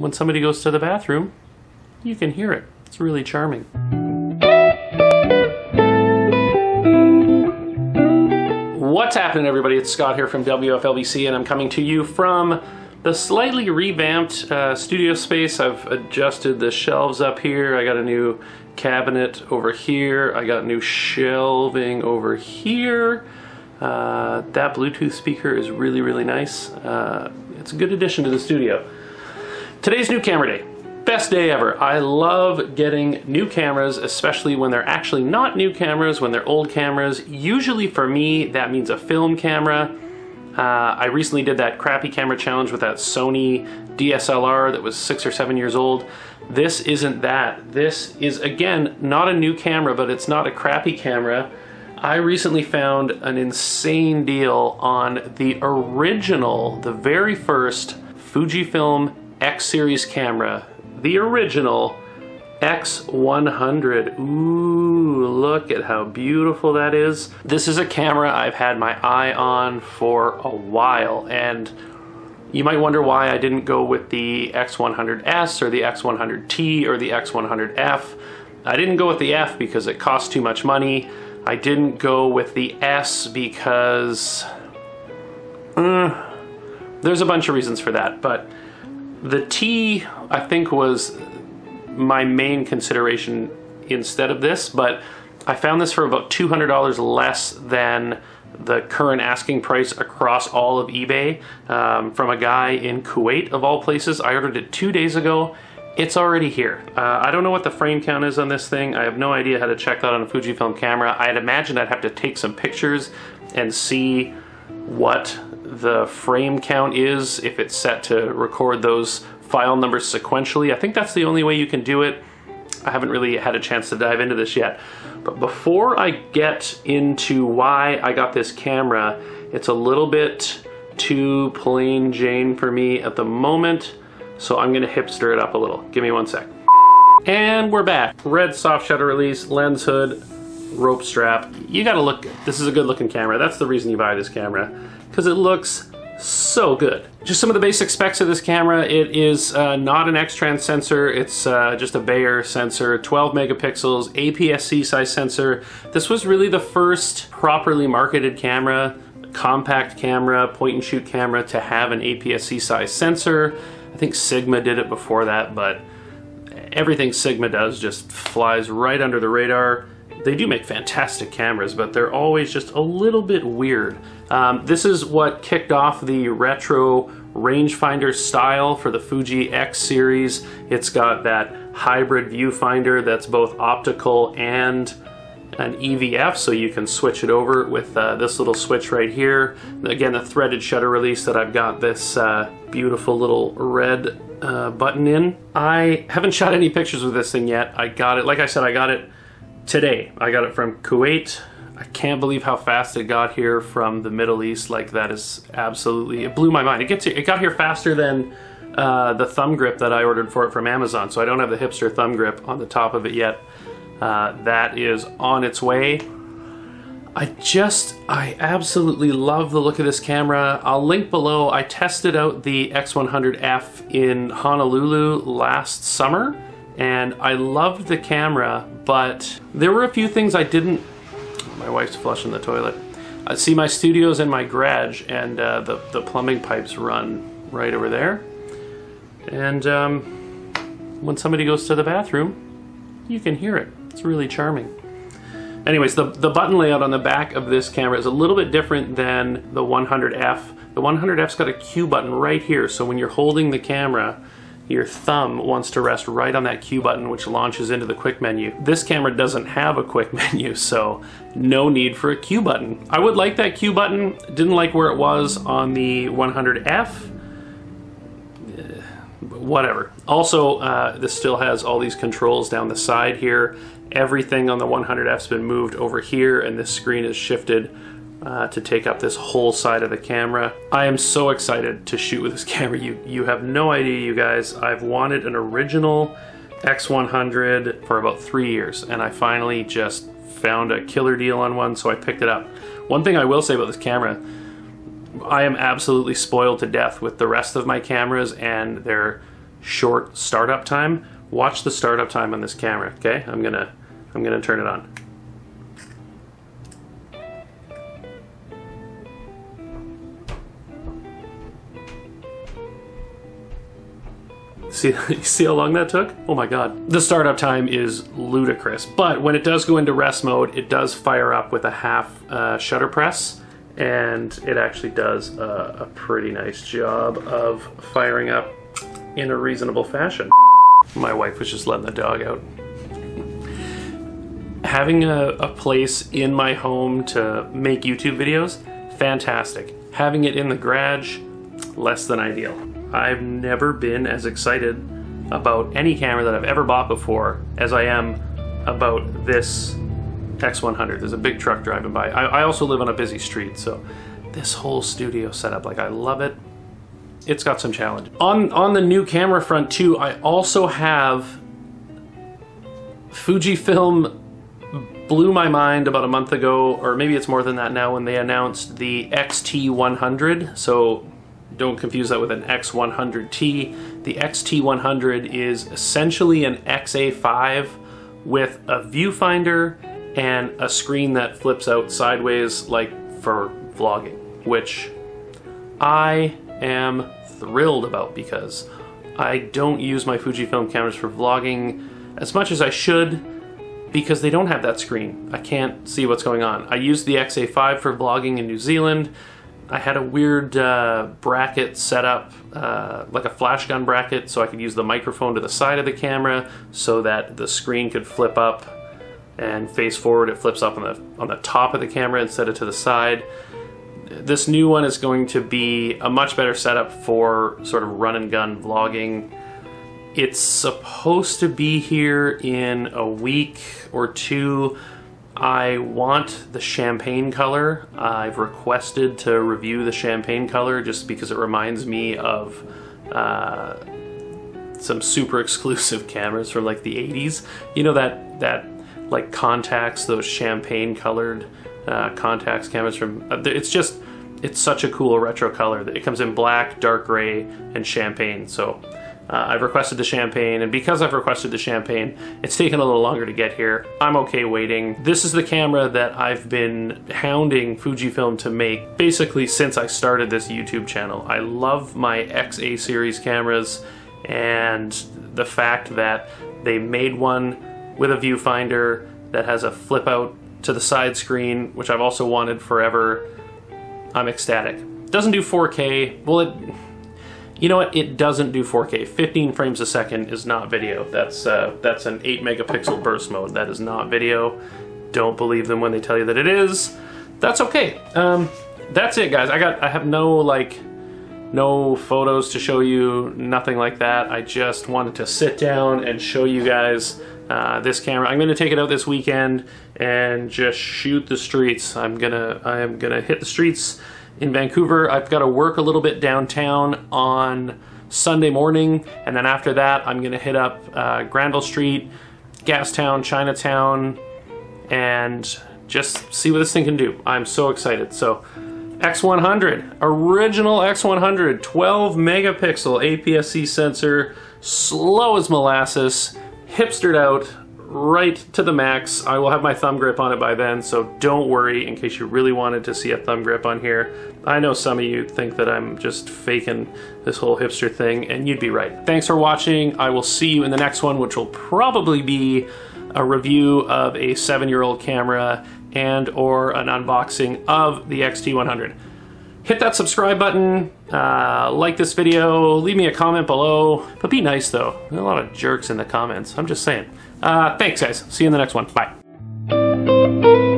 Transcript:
when somebody goes to the bathroom, you can hear it. It's really charming. What's happening, everybody? It's Scott here from WFLBC, and I'm coming to you from the slightly revamped uh, studio space. I've adjusted the shelves up here. I got a new cabinet over here. I got new shelving over here. Uh, that Bluetooth speaker is really, really nice. Uh, it's a good addition to the studio. Today's new camera day. Best day ever. I love getting new cameras, especially when they're actually not new cameras, when they're old cameras. Usually for me, that means a film camera. Uh, I recently did that crappy camera challenge with that Sony DSLR that was six or seven years old. This isn't that. This is, again, not a new camera, but it's not a crappy camera. I recently found an insane deal on the original, the very first Fujifilm X series camera, the original X100. Ooh, look at how beautiful that is. This is a camera I've had my eye on for a while and you might wonder why I didn't go with the X100S or the X100T or the X100F. I didn't go with the F because it cost too much money. I didn't go with the S because... Uh, there's a bunch of reasons for that, but the T, I think, was my main consideration instead of this, but I found this for about $200 less than the current asking price across all of eBay um, from a guy in Kuwait, of all places. I ordered it two days ago. It's already here. Uh, I don't know what the frame count is on this thing. I have no idea how to check that on a Fujifilm camera. I'd imagine I'd have to take some pictures and see what the frame count is if it's set to record those file numbers sequentially. I think that's the only way you can do it. I haven't really had a chance to dive into this yet. But before I get into why I got this camera, it's a little bit too plain Jane for me at the moment. So I'm gonna hipster it up a little. Give me one sec. And we're back. Red soft shutter release, lens hood, rope strap. You gotta look. This is a good looking camera. That's the reason you buy this camera. Because it looks so good. Just some of the basic specs of this camera. It is uh, not an X-Trans sensor. It's uh, just a Bayer sensor, 12 megapixels, APS-C size sensor. This was really the first properly marketed camera, compact camera, point and shoot camera to have an APS-C size sensor. I think Sigma did it before that, but everything Sigma does just flies right under the radar. They do make fantastic cameras, but they're always just a little bit weird. Um, this is what kicked off the retro rangefinder style for the Fuji X series. It's got that hybrid viewfinder that's both optical and an EVF, so you can switch it over with uh, this little switch right here. Again, the threaded shutter release that I've got this uh, beautiful little red uh, button in. I haven't shot any pictures with this thing yet. I got it, like I said, I got it today. I got it from Kuwait. I can't believe how fast it got here from the Middle East. Like that is absolutely, it blew my mind. It gets here, it got here faster than uh, the thumb grip that I ordered for it from Amazon. So I don't have the hipster thumb grip on the top of it yet. Uh, that is on its way. I just, I absolutely love the look of this camera. I'll link below. I tested out the X100F in Honolulu last summer and I loved the camera, but there were a few things I didn't. My wife's flushing the toilet. I see my studio's in my garage, and uh, the the plumbing pipes run right over there. And um, when somebody goes to the bathroom, you can hear it. It's really charming. Anyways, the, the button layout on the back of this camera is a little bit different than the 100F. The 100F's got a Q button right here, so when you're holding the camera, your thumb wants to rest right on that Q button which launches into the quick menu. This camera doesn't have a quick menu, so no need for a Q button. I would like that Q button, didn't like where it was on the 100F, eh, whatever. Also, uh, this still has all these controls down the side here. Everything on the 100F's been moved over here and this screen is shifted uh, to take up this whole side of the camera. I am so excited to shoot with this camera. You, you have no idea, you guys. I've wanted an original X100 for about three years, and I finally just found a killer deal on one, so I picked it up. One thing I will say about this camera, I am absolutely spoiled to death with the rest of my cameras and their short startup time. Watch the startup time on this camera, okay? I'm gonna I'm gonna turn it on. See, see how long that took? Oh my god. The startup time is ludicrous, but when it does go into rest mode, it does fire up with a half uh, shutter press, and it actually does a, a pretty nice job of firing up in a reasonable fashion. My wife was just letting the dog out. Having a, a place in my home to make YouTube videos, fantastic. Having it in the garage, less than ideal. I've never been as excited about any camera that I've ever bought before as I am about this X100. There's a big truck driving by. I, I also live on a busy street, so this whole studio setup, like I love it. It's got some challenge. On, on the new camera front too, I also have Fujifilm blew my mind about a month ago, or maybe it's more than that now, when they announced the XT100. So don't confuse that with an X100T. The XT100 is essentially an XA5 with a viewfinder and a screen that flips out sideways like for vlogging, which I am thrilled about because I don't use my Fujifilm cameras for vlogging as much as I should because they don't have that screen. I can't see what's going on. I used the XA5 for vlogging in New Zealand. I had a weird uh, bracket set up, uh, like a flash gun bracket, so I could use the microphone to the side of the camera so that the screen could flip up and face forward. It flips up on the, on the top of the camera instead of to the side. This new one is going to be a much better setup for sort of run and gun vlogging. It's supposed to be here in a week or two. I want the champagne color. I've requested to review the champagne color just because it reminds me of uh, some super exclusive cameras from like the 80s. You know that that like Contax, those champagne colored uh, Contax cameras from. Uh, it's just it's such a cool retro color. It comes in black, dark gray, and champagne. So uh, I've requested the champagne, and because I've requested the champagne, it's taken a little longer to get here. I'm okay waiting. This is the camera that I've been hounding Fujifilm to make basically since I started this YouTube channel. I love my XA series cameras, and the fact that they made one with a viewfinder that has a flip out to the side screen, which I've also wanted forever, I'm ecstatic. Doesn't do 4K. Well, it you know what? It doesn't do 4K. 15 frames a second is not video. That's uh, that's an 8 megapixel burst mode. That is not video. Don't believe them when they tell you that it is. That's okay. Um, that's it, guys. I got. I have no like, no photos to show you. Nothing like that. I just wanted to sit down and show you guys uh, this camera. I'm gonna take it out this weekend and just shoot the streets. I'm gonna. I am gonna hit the streets in Vancouver. I've got to work a little bit downtown on Sunday morning, and then after that, I'm going to hit up uh, Granville Street, Gastown, Chinatown, and just see what this thing can do. I'm so excited. So, X100, original X100, 12 megapixel APS-C sensor, slow as molasses, hipstered out, right to the max. I will have my thumb grip on it by then, so don't worry in case you really wanted to see a thumb grip on here. I know some of you think that I'm just faking this whole hipster thing, and you'd be right. Thanks for watching. I will see you in the next one, which will probably be a review of a seven-year-old camera and or an unboxing of the XT100 hit that subscribe button, uh, like this video, leave me a comment below, but be nice though. A lot of jerks in the comments, I'm just saying. Uh, thanks guys, see you in the next one, bye.